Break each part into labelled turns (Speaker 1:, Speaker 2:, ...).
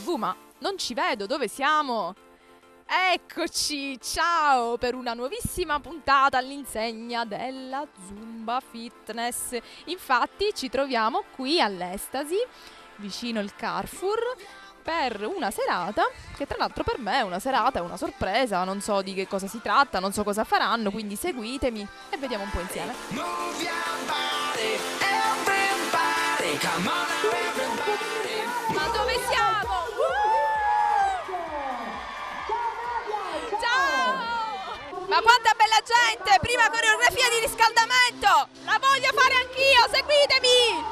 Speaker 1: TV, ma non ci vedo, dove siamo? Eccoci, ciao per una nuovissima puntata all'insegna della Zumba Fitness. Infatti ci troviamo qui all'Estasi, vicino il Carrefour, per una serata che tra l'altro per me è una serata, è una sorpresa, non so di che cosa si tratta, non so cosa faranno, quindi seguitemi e vediamo un po' insieme.
Speaker 2: Move your body, everybody, come on
Speaker 1: Ma quanta bella gente! Prima coreografia di riscaldamento! La voglio fare anch'io, seguitemi!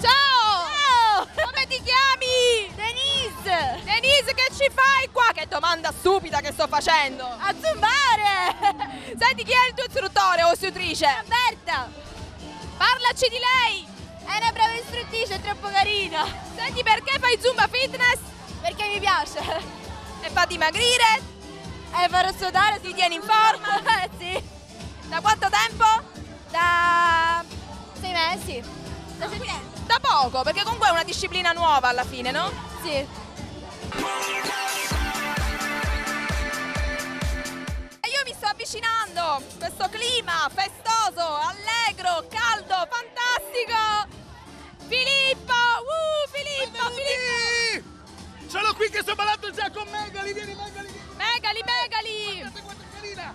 Speaker 1: Ciao! Come ti chiami? Denise! Denise, che ci fai qua? Che domanda stupida che sto facendo! A zumbare! Senti, chi è il tuo istruttore o istruttrice? Berta! Parlaci di lei! È una brava istruttrice, è troppo carina! Senti, perché fai zumba fitness? Perché mi piace! E fa dimagrire? E farò sudare, ti tieni in forma? sì! Da quanto tempo? Da... sei mesi. Da settembre. Da poco, perché comunque è una disciplina nuova alla fine, no? Sì. Avvicinando, questo clima festoso, allegro, caldo, fantastico! Filippo! Uh, Filippo, Filippo!
Speaker 3: Sono qui che sto ballando già con Megali, vieni Megali, vieni.
Speaker 1: Megali, megali!
Speaker 3: Guardate quanto è carina.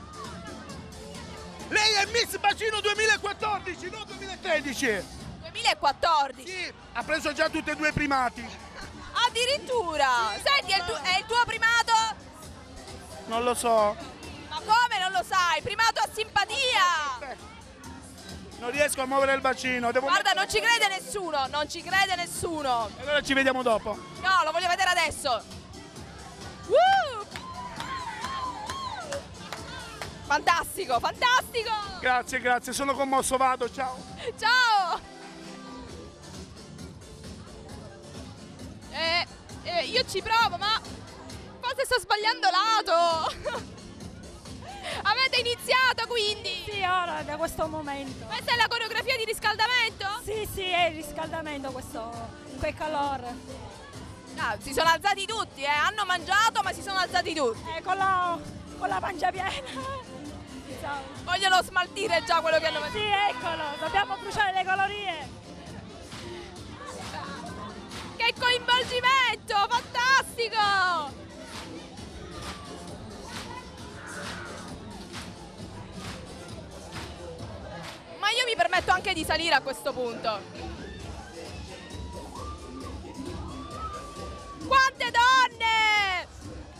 Speaker 3: Lei è Miss Bacino 2014, non 2013.
Speaker 1: 2014!
Speaker 3: Sì, ha preso già tutti e due i primati.
Speaker 1: Addirittura! Senti, è il, tu- è il tuo primato?
Speaker 3: Non lo so.
Speaker 1: Ma come lo sai? Primato a simpatia!
Speaker 3: Non riesco a muovere il bacino, devo
Speaker 1: Guarda, non ci crede nessuno, non ci crede nessuno.
Speaker 3: Allora ci vediamo dopo.
Speaker 1: No, lo voglio vedere adesso. Woo! Fantastico, fantastico!
Speaker 3: Grazie, grazie, sono commosso, vado, ciao.
Speaker 1: Ciao! Eh, eh, io ci provo, ma forse sto sbagliando lato. Avete iniziato quindi?
Speaker 4: Sì, ora da questo momento.
Speaker 1: Questa è la coreografia di riscaldamento?
Speaker 4: Sì, sì, è il riscaldamento questo, quel calore.
Speaker 1: Ah, si sono alzati tutti, eh. Hanno mangiato, ma si sono alzati tutti.
Speaker 4: Eh, con, la, con la pancia piena. Ciao.
Speaker 1: Vogliono smaltire già quello che hanno mangiato.
Speaker 4: Sì, eccolo, dobbiamo bruciare le calorie.
Speaker 1: Che coinvolgimento! Fantastico! Permetto anche di salire a questo punto. Quante donne!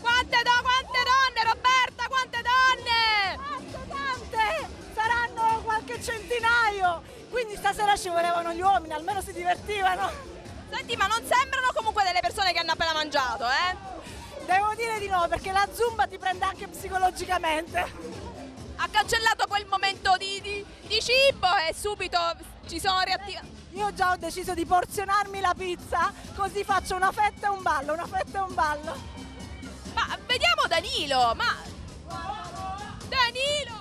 Speaker 1: Quante, do- quante donne, Roberta? Quante donne?
Speaker 4: Tante, tante! Saranno qualche centinaio. Quindi stasera ci volevano gli uomini, almeno si divertivano.
Speaker 1: Senti, ma non sembrano comunque delle persone che hanno appena mangiato, eh?
Speaker 4: Devo dire di no, perché la zumba ti prende anche psicologicamente.
Speaker 1: Ha cancellato quel momento di, di- di cibo e subito ci sono riattivati.
Speaker 4: Io già ho deciso di porzionarmi la pizza, così faccio una fetta e un ballo, una fetta e un ballo.
Speaker 1: Ma vediamo Danilo, ma... Danilo!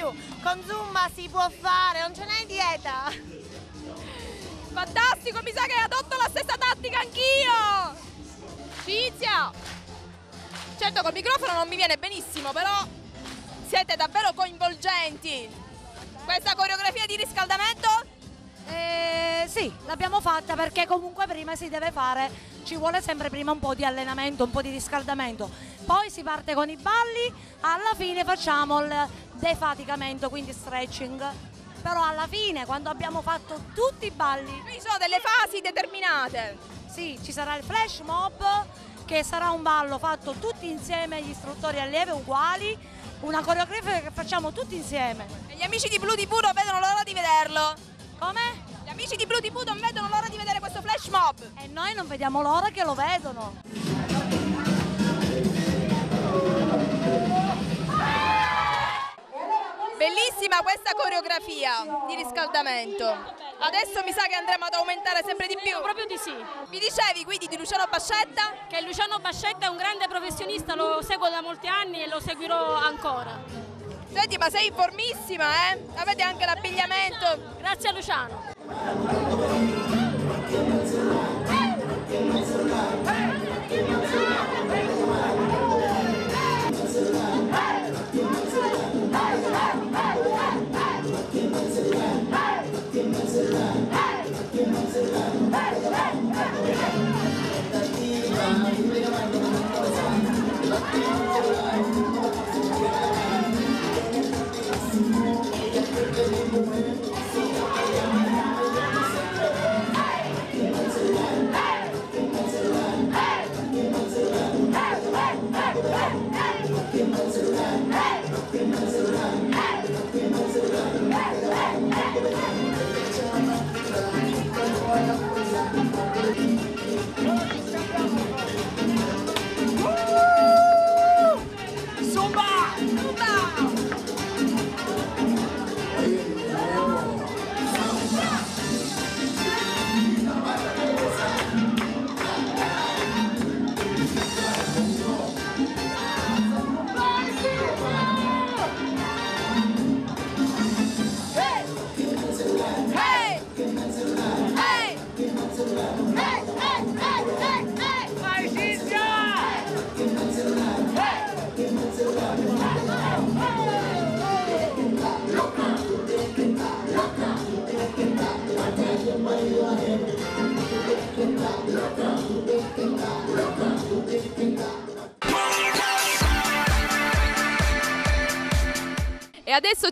Speaker 5: Più. Con Zumba si può fare, non ce n'è dieta.
Speaker 1: Fantastico, mi sa che adotto la stessa tattica anch'io! Cinzia! Certo col microfono non mi viene benissimo, però siete davvero coinvolgenti. Questa coreografia di riscaldamento?
Speaker 4: Eh, sì, l'abbiamo fatta perché comunque prima si deve fare, ci vuole sempre prima un po' di allenamento, un po' di riscaldamento.
Speaker 6: Poi si parte con i balli, alla fine facciamo il defaticamento, quindi stretching. Però alla fine, quando abbiamo fatto tutti i balli,
Speaker 1: Quindi sono delle fasi determinate.
Speaker 6: sì, ci sarà il flash mob, che sarà un ballo fatto tutti insieme, gli istruttori allieve uguali, una coreografia che facciamo tutti insieme.
Speaker 1: E gli amici di Blu TV non vedono l'ora di vederlo.
Speaker 6: Come?
Speaker 1: Gli amici di Blu TV non vedono l'ora di vedere questo flash mob.
Speaker 6: E noi non vediamo l'ora che lo vedono.
Speaker 1: Bellissima questa coreografia di riscaldamento. Adesso mi sa che andremo ad aumentare sempre di più.
Speaker 7: Proprio di sì,
Speaker 1: Mi dicevi quindi di Luciano Bascetta?
Speaker 7: che Luciano Bascetta è un grande professionista, lo seguo da molti anni e lo seguirò ancora.
Speaker 1: Senti, ma sei informissima, eh? Avete anche l'abbigliamento.
Speaker 7: Grazie a Luciano.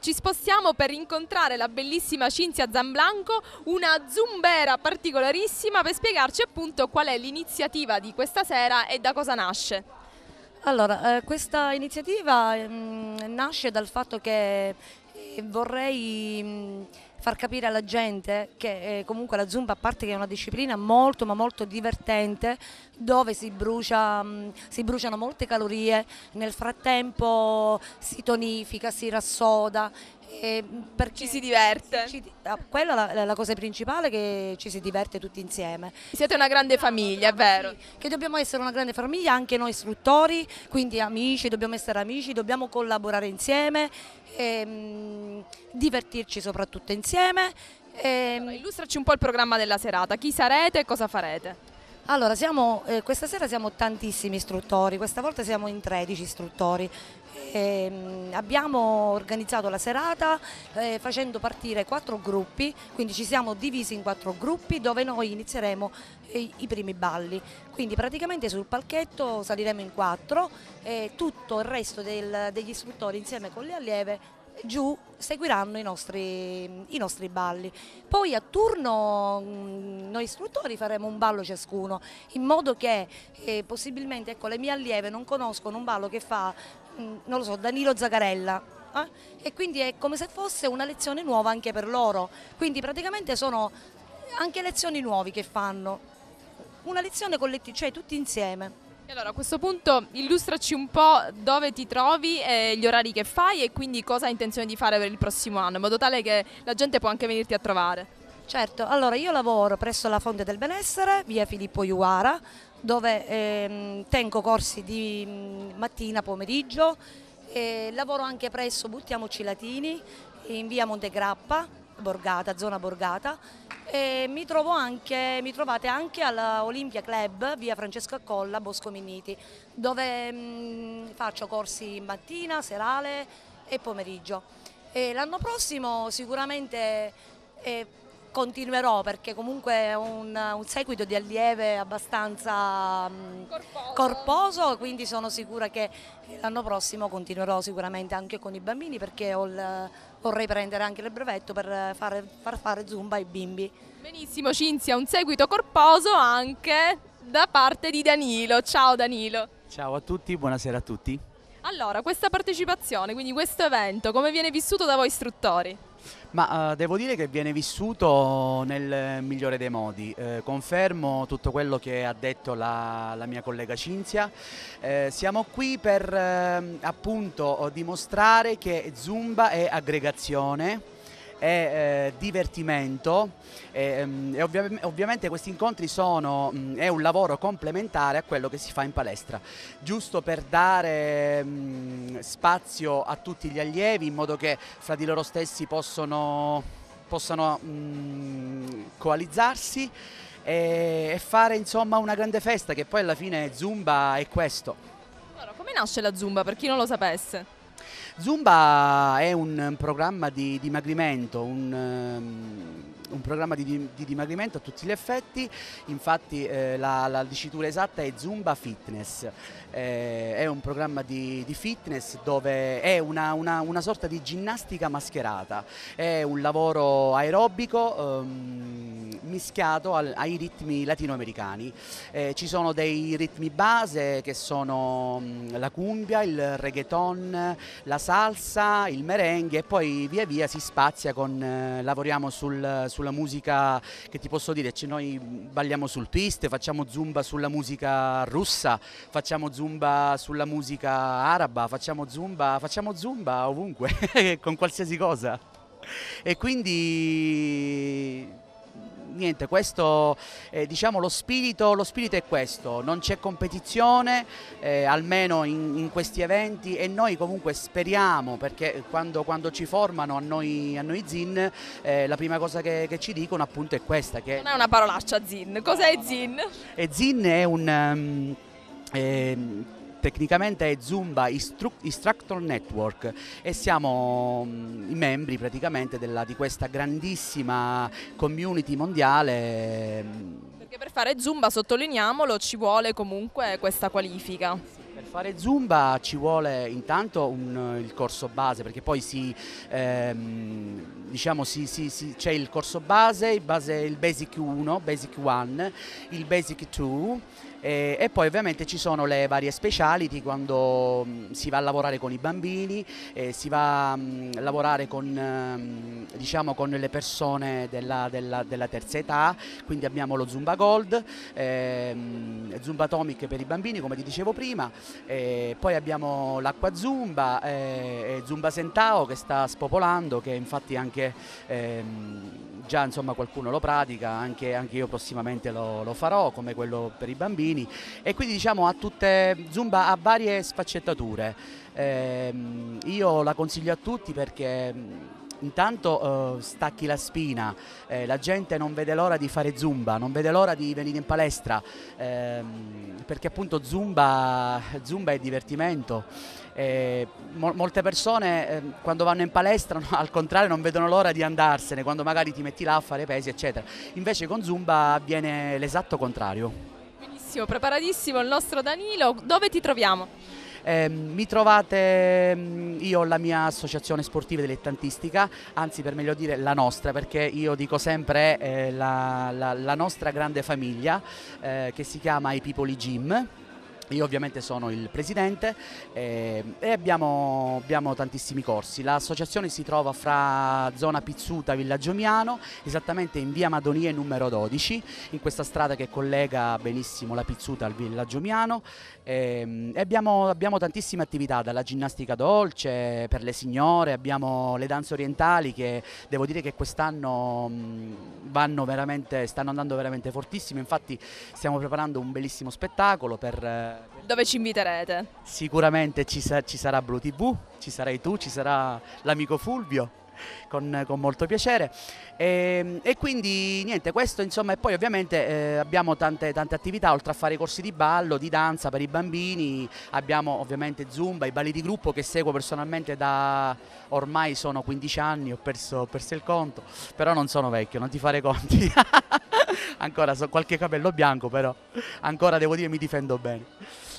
Speaker 1: Ci spostiamo per incontrare la bellissima Cinzia Zamblanco, una zumbera particolarissima, per spiegarci appunto qual è l'iniziativa di questa sera e da cosa nasce.
Speaker 6: Allora, eh, questa iniziativa ehm, nasce dal fatto che eh, vorrei mh, far capire alla gente che eh, comunque la Zumba, a parte che è una disciplina molto ma molto divertente, dove si, brucia, mh, si bruciano molte calorie, nel frattempo si tonifica, si rassoda. perché
Speaker 1: Ci si diverte.
Speaker 6: ci- ah, quella è la, la cosa principale che ci si diverte tutti insieme.
Speaker 1: Siete una grande famiglia, è vero?
Speaker 6: Che dobbiamo essere una grande famiglia, anche noi istruttori, quindi amici, dobbiamo essere amici, dobbiamo collaborare insieme, ehm, divertirci soprattutto insieme. ehm,
Speaker 1: Illustraci un po' il programma della serata, chi sarete e cosa farete?
Speaker 6: Allora, siamo, eh, questa sera siamo tantissimi istruttori, questa volta siamo in 13 istruttori. Ehm, abbiamo organizzato la serata eh, facendo partire quattro gruppi, quindi ci siamo divisi in quattro gruppi dove noi inizieremo eh, i primi balli. Quindi praticamente sul palchetto saliremo in quattro e tutto il resto del- degli istruttori insieme con le allieve giù seguiranno i nostri, i nostri balli. Poi a turno mh, noi istruttori faremo un ballo ciascuno, in modo che eh, possibilmente ecco, le mie allieve non conoscono un ballo che fa, mh, non lo so, Danilo Zagarella. eh? E quindi è come se fosse una lezione nuova anche per loro. Quindi praticamente sono anche lezioni nuove che fanno. Una lezione collettiva, cioè tutti insieme.
Speaker 1: E allora a questo punto illustraci un po' dove ti trovi, e gli orari che fai e quindi cosa hai intenzione di fare per il prossimo anno, in modo tale che la gente può anche venirti a trovare.
Speaker 6: Certo, allora io lavoro presso la Fonte del Benessere, via Filippo Iuara, dove ehm, tengo corsi di mm, mattina, pomeriggio, lavoro anche presso Buttiamoci Latini, in via Montegrappa, Borgata, zona Borgata, e mi, trovo anche, mi trovate anche alla Olimpia Club, via Francesco Accolla, Bosco Minniti, dove mm, faccio corsi mattina, serale e pomeriggio. L'anno prossimo sicuramente eh, continuerò perché comunque è un, un seguito di allieve abbastanza mm, corposo, quindi sono sicura che l'anno prossimo continuerò sicuramente anche con i bambini perché ho il- vorrei prendere anche il brevetto per fare, far fare zumba ai bimbi.
Speaker 1: Benissimo Cinzia, un seguito corposo anche da parte di Danilo. Ciao Danilo.
Speaker 8: Ciao a tutti, buonasera a tutti.
Speaker 1: Allora, questa partecipazione, quindi questo evento, come viene vissuto da voi istruttori?
Speaker 8: Ma eh, devo dire che viene vissuto nel migliore dei modi. Eh, confermo tutto quello che ha detto la, la mia collega Cinzia. Eh, siamo qui per ehm, appunto dimostrare che Zumba è aggregazione. È eh, divertimento e, ehm, e ovvia- ovviamente questi incontri sono mh, è un lavoro complementare a quello che si fa in palestra, giusto per dare mh, spazio a tutti gli allievi in modo che fra di loro stessi possono, possano mh, coalizzarsi e, e fare insomma una grande festa che poi alla fine Zumba è questo.
Speaker 1: Allora, come nasce la Zumba, per chi non lo sapesse?
Speaker 8: Zumba è un programma di dimagrimento, un, ehm, un programma di, di- di dimagrimento a tutti gli effetti, infatti eh, la, la dicitura esatta è Zumba Fitness, Eh, è un programma di, di fitness dove è una, una- una sorta di ginnastica mascherata, è un lavoro aerobico ehm, mischiato al- ai ritmi latinoamericani. Eh, ci sono dei ritmi base che sono mh, la cumbia, il reggaeton, la salsa, il merengue e poi via via si spazia con, eh, lavoriamo sul- sulla musica che ti posso dire, cioè noi balliamo sul twist, facciamo zumba sulla musica russa, facciamo zumba sulla musica araba, facciamo zumba, facciamo zumba ovunque, con qualsiasi cosa. E quindi niente, questo eh, diciamo lo spirito, lo spirito è questo, non c'è competizione, eh, almeno in, in questi eventi e noi comunque speriamo, perché quando, quando ci formano a noi, a noi ZIN, eh, la prima cosa che, che ci dicono appunto è questa, che
Speaker 1: Non è una parolaccia Zin. Cos'è Zin?
Speaker 8: e ZIN è un... ehm, Tecnicamente è Zumba Instru- Instructor Network e siamo mm, i membri praticamente della- di questa grandissima community mondiale mm,
Speaker 1: Perché per fare Zumba, sottolineiamolo, ci vuole comunque questa qualifica.
Speaker 8: Per fare Zumba ci vuole intanto un- il corso base perché poi si, ehm, diciamo, si- si- si- c'è il corso base, il, base, il Basic 1, Basic 1, il Basic 2 e, e poi ovviamente ci sono le varie speciality quando mh, si va a lavorare con i bambini, eh, si va mh, a lavorare con, ehm, diciamo, con le persone della, della- della terza età, quindi abbiamo lo Zumba Gold, ehm, Zumba Atomic per i bambini come ti dicevo prima, e poi abbiamo l'acqua Zumba, eh, Zumba Sentao che sta spopolando, che infatti anche ehm, già insomma qualcuno lo pratica, anche, anche io prossimamente lo, lo farò come quello per i bambini e quindi diciamo ha tutte, Zumba ha varie sfaccettature. Ehm, io la consiglio a tutti perché intanto eh, stacchi la spina, eh, la gente non vede l'ora di fare Zumba, non vede l'ora di venire in palestra ehm, perché appunto Zumba, Zumba è divertimento. Eh, mo- molte persone eh, quando vanno in palestra no, al contrario non vedono l'ora di andarsene quando magari ti metti là a fare pesi eccetera invece con Zumba avviene l'esatto contrario
Speaker 1: Benissimo, preparatissimo il nostro Danilo. Dove ti troviamo?
Speaker 8: Eh, mi trovate, mm, io ho la mia associazione sportiva dilettantistica, anzi per meglio dire la nostra, perché io dico sempre eh, la, la- la nostra grande famiglia eh, che si chiama i Pipoli Gym. Io ovviamente sono il presidente eh, e abbiamo, abbiamo tantissimi corsi. L'associazione si trova fra zona Pizzuta Villaggio Miano, esattamente in via Madonie numero 12, in questa strada che collega benissimo la Pizzuta al Villaggio Miano. Ehm, E abbiamo, abbiamo tantissime attività, dalla ginnastica dolce per le signore, abbiamo le danze orientali che devo dire che quest'anno stanno andando veramente fortissime. Infatti stiamo preparando un bellissimo spettacolo per, eh,
Speaker 1: Dove ci inviterete?
Speaker 8: Sicuramente ci, sa- ci sarà Blue TV, ci sarai tu, ci sarà l'amico Fulvio con, con molto piacere. E, e quindi niente, questo insomma, e poi ovviamente eh, abbiamo tante, tante attività, oltre a fare corsi di ballo, di danza per i bambini, abbiamo ovviamente Zumba, i balli di gruppo che seguo personalmente da ormai sono 15 anni, ho perso, ho perso il conto, però non sono vecchio, non ti fare conti. ancora so qualche capello bianco, però ancora devo dire mi difendo bene.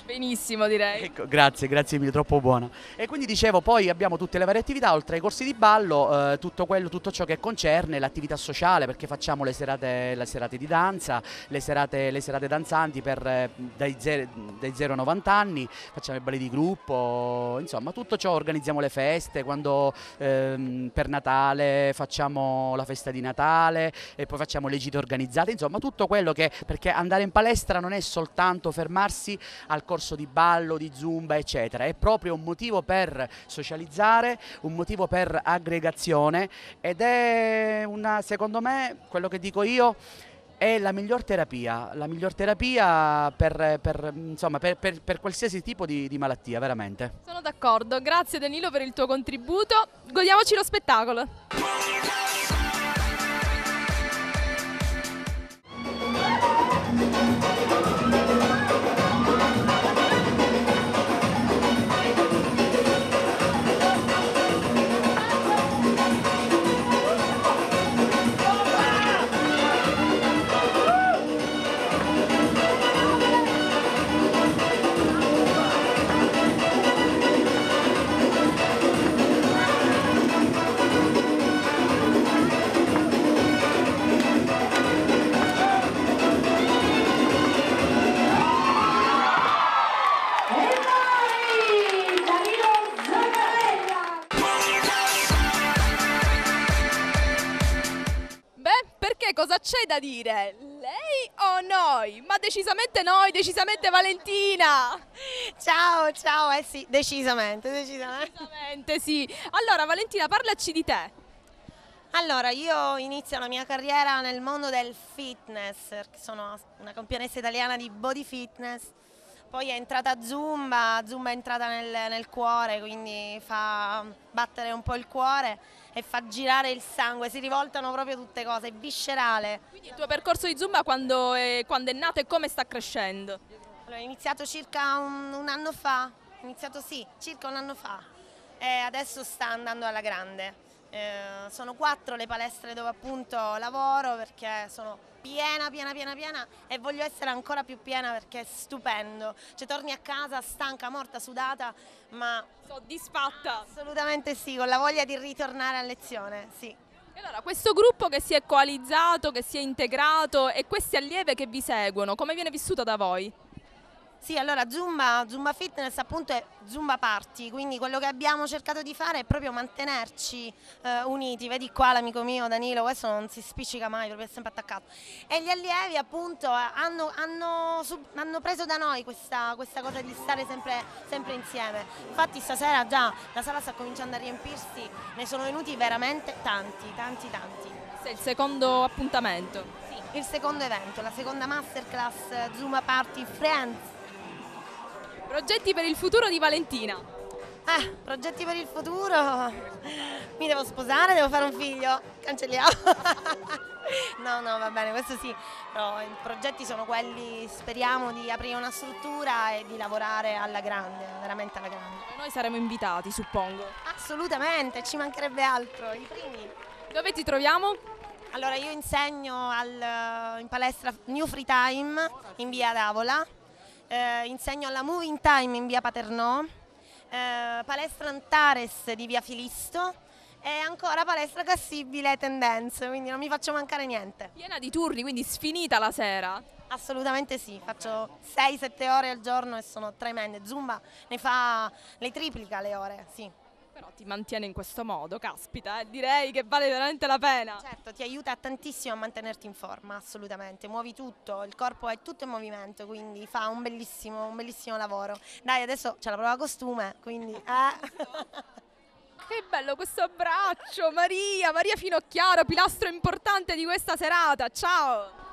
Speaker 1: Benissimo direi.
Speaker 8: Ecco, grazie, grazie mille, troppo buona. E quindi dicevo, poi abbiamo tutte le varie attività, oltre ai corsi di ballo, eh, tutto, quello, tutto ciò che concerne l'attività sociale, perché facciamo le serate, le serate di danza, le serate, le serate danzanti per, eh, dai, 0, dai 0 ai 90 anni, facciamo i balli di gruppo, insomma tutto ciò, organizziamo le feste, quando ehm, per Natale facciamo la festa di Natale e poi facciamo le gite organizzate, insomma tutto quello che, perché andare in palestra non è soltanto fermarsi al corso di ballo, di zumba, eccetera, è proprio un motivo per socializzare, un motivo per aggregazione ed è una, secondo me, quello che dico io, è la miglior terapia, la miglior terapia per, per, insomma, per, per- per qualsiasi tipo di, di malattia, veramente.
Speaker 1: Sono d'accordo, grazie Danilo per il tuo contributo. Godiamoci lo spettacolo. Da dire? Lei o noi? Ma decisamente noi, decisamente Valentina.
Speaker 5: Ciao, ciao, eh sì, decisamente, decisamente.
Speaker 1: Decisamente sì. Allora Valentina, parlaci di te.
Speaker 5: Allora, io inizio la mia carriera nel mondo del fitness, sono una campionessa italiana di body fitness, poi è entrata Zumba, Zumba è entrata nel, nel cuore, quindi fa battere un po' il cuore e fa girare il sangue, si rivoltano proprio tutte cose, è viscerale.
Speaker 1: Quindi il tuo percorso di Zumba quando è, quando è nato e come sta crescendo?
Speaker 5: Allora, ho iniziato circa un, un anno fa, ho iniziato sì, circa un anno fa e adesso sta andando alla grande. Eh, sono quattro le palestre dove appunto lavoro perché sono piena, piena, piena, piena e voglio essere ancora più piena perché è stupendo. Cioè torni a casa stanca, morta, sudata, ma
Speaker 1: Soddisfatta.
Speaker 5: assolutamente sì, con la voglia di ritornare a lezione, sì.
Speaker 1: E allora, questo gruppo che si è coalizzato, che si è integrato e questi allievi che vi seguono, come viene vissuto da voi?
Speaker 5: Sì, allora Zumba, Zumba Fitness appunto è Zumba Party, quindi quello che abbiamo cercato di fare è proprio mantenerci eh, uniti, vedi qua l'amico mio Danilo, questo non si spiccica mai, proprio è sempre attaccato. E gli allievi appunto eh, hanno, hanno sub- hanno preso da noi questa, questa cosa di stare sempre, sempre insieme. Infatti stasera già la sala sta cominciando a riempirsi, ne sono venuti veramente tanti, tanti, tanti.
Speaker 1: È il secondo appuntamento.
Speaker 5: Sì, il secondo evento, la seconda masterclass Zumba Party Friends.
Speaker 1: Progetti per il futuro di Valentina.
Speaker 5: Ah, progetti per il futuro? Mi devo sposare, devo fare un figlio? Cancelliamo. No, no, va bene, questo sì, però i progetti sono quelli, speriamo di aprire una struttura e di lavorare alla grande, veramente alla grande.
Speaker 1: Noi saremo invitati, suppongo.
Speaker 5: Assolutamente, ci mancherebbe altro, i primi.
Speaker 1: Dove ti troviamo?
Speaker 5: Allora, io insegno al- in palestra New Free Time in via D'Avola, eh, insegno alla Moving Time in via Paternò, eh, palestra Antares di via Filisto e ancora palestra Cassibile Tendenze, quindi non mi faccio mancare niente.
Speaker 1: Piena di turni, quindi sfinita la sera.
Speaker 5: Assolutamente sì, faccio 6-7 ore al giorno e sono tremende. Zumba ne fa, le triplica le ore, sì.
Speaker 1: Però ti mantiene in questo modo, caspita, eh, direi che vale veramente la pena.
Speaker 5: Certo, ti aiuta tantissimo a mantenerti in forma, assolutamente. Muovi tutto, il corpo è tutto in movimento, quindi fa un bellissimo, un bellissimo lavoro. Dai, adesso c'è la prova costume, quindi... eh.
Speaker 1: Che bello questo abbraccio, Maria, Maria Finocchiaro, pilastro importante di questa serata. Ciao.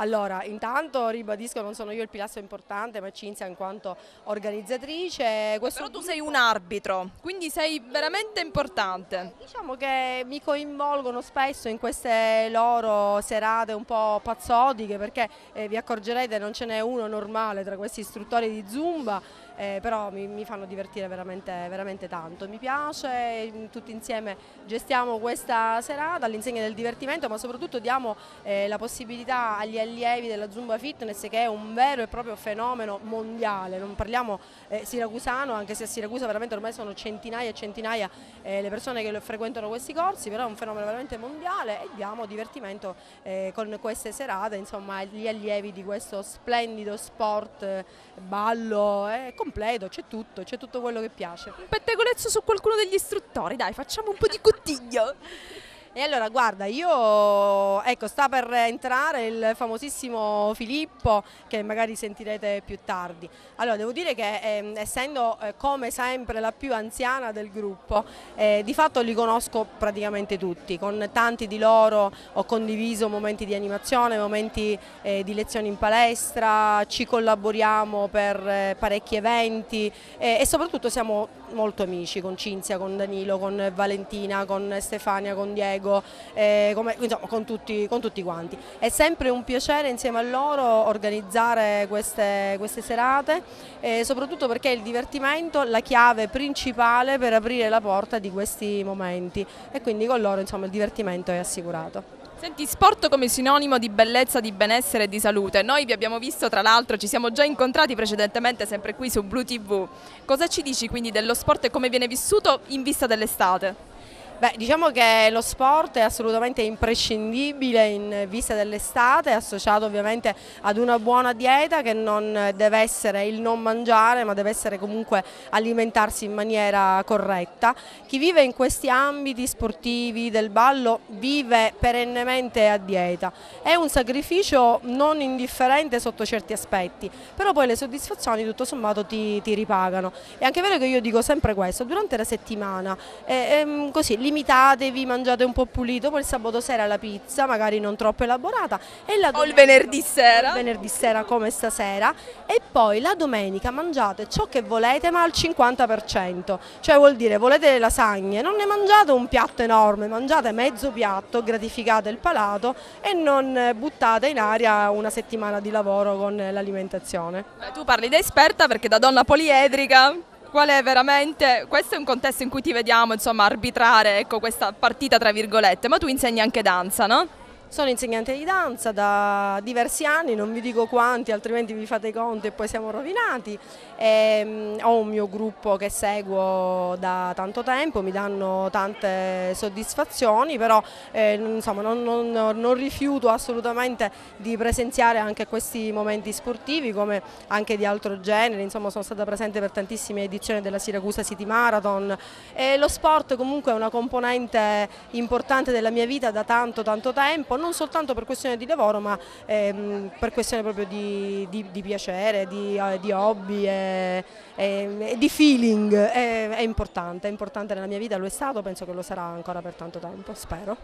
Speaker 9: Allora, intanto ribadisco non sono io il pilastro importante, ma Cinzia in quanto organizzatrice. Questo
Speaker 1: Però tu sei un arbitro, quindi sei veramente importante.
Speaker 9: Diciamo che mi coinvolgono spesso in queste loro serate un po' pazzotiche perché eh, vi accorgerete non ce n'è uno normale tra questi istruttori di Zumba, eh, però mi, mi fanno divertire veramente, veramente tanto. Mi piace, mm, tutti insieme gestiamo questa serata all'insegna del divertimento, ma soprattutto diamo eh, la possibilità agli allievi della Zumba Fitness che è un vero e proprio fenomeno mondiale, non parliamo eh, siracusano, anche se a Siracusa veramente ormai sono centinaia e centinaia eh, le persone che frequentano questi corsi, però è un fenomeno veramente mondiale e diamo divertimento eh, con queste serate, insomma, agli allievi di questo splendido sport, eh, ballo, è completo, c'è tutto, c'è tutto quello che piace.
Speaker 1: Un pettegolezzo su qualcuno degli istruttori, dai, facciamo un po' di cottiglia.
Speaker 9: E allora guarda, io ecco sta per entrare il famosissimo Filippo che magari sentirete più tardi. Allora devo dire che ehm, essendo eh, come sempre la più anziana del gruppo, eh, di fatto li conosco praticamente tutti, con tanti di loro ho condiviso momenti di animazione, momenti eh, di lezioni in palestra, ci collaboriamo per eh, parecchi eventi eh, e soprattutto siamo molto amici con Cinzia, con Danilo, con Valentina, con Stefania, con Diego, eh, come- insomma con tutti, con tutti quanti. È sempre un piacere insieme a loro organizzare queste, queste serate, eh, soprattutto perché il divertimento è la chiave principale per aprire la porta di questi momenti e quindi con loro insomma il divertimento è assicurato.
Speaker 1: Senti, sport come sinonimo di bellezza, di benessere e di salute. Noi vi abbiamo visto, tra l'altro, ci siamo già incontrati precedentemente sempre qui su Blue TV. Cosa ci dici quindi dello sport e come viene vissuto in vista dell'estate?
Speaker 9: Beh, diciamo che lo sport è assolutamente imprescindibile in vista dell'estate, è associato ovviamente ad una buona dieta che non deve essere il non mangiare, ma deve essere comunque alimentarsi in maniera corretta. Chi vive in questi ambiti sportivi del ballo vive perennemente a dieta. È un sacrificio non indifferente sotto certi aspetti, però poi le soddisfazioni tutto sommato ti, ti ripagano. È anche vero che io dico sempre questo, durante la settimana, eh, ehm, così limitatevi, mangiate un po' pulito, poi il sabato sera la pizza, magari non troppo elaborata, e la
Speaker 1: O il venerdì sera?
Speaker 9: il venerdì sera come stasera, e poi la domenica mangiate ciò che volete ma al 50%, cioè vuol dire volete le lasagne, non ne mangiate un piatto enorme, mangiate mezzo piatto, gratificate il palato e non buttate in aria una settimana di lavoro con l'alimentazione.
Speaker 1: Tu parli da esperta perché da donna poliedrica, qual è veramente... Questo è un contesto in cui ti vediamo, insomma, arbitrare ecco, questa partita, tra virgolette, ma tu insegni anche danza, no?
Speaker 9: Sono insegnante di danza da diversi anni, non vi dico quanti, altrimenti vi fate i conti e poi siamo rovinati. Ehm, ho un mio gruppo che seguo da tanto tempo, mi danno tante soddisfazioni, però eh, insomma, non, non- non rifiuto assolutamente di presenziare anche questi momenti sportivi come anche di altro genere, insomma sono stata presente per tantissime edizioni della Siracusa City Marathon. E lo sport comunque è una componente importante della mia vita da tanto tanto tempo, non soltanto per questione di lavoro ma ehm, per questione proprio di, di- di piacere, di, eh, di hobby e, e- di feeling, è, è importante, è importante nella mia vita, lo è stato, penso che lo sarà ancora per tanto tempo, spero.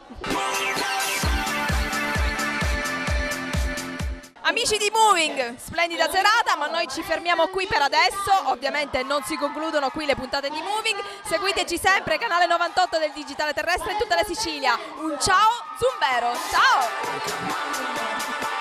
Speaker 1: Amici di Moving, splendida serata, ma noi ci fermiamo qui per adesso, ovviamente non si concludono qui le puntate di Moving, seguiteci sempre, canale 98 del Digitale Terrestre in tutta la Sicilia. Un ciao, Zumbero, ciao!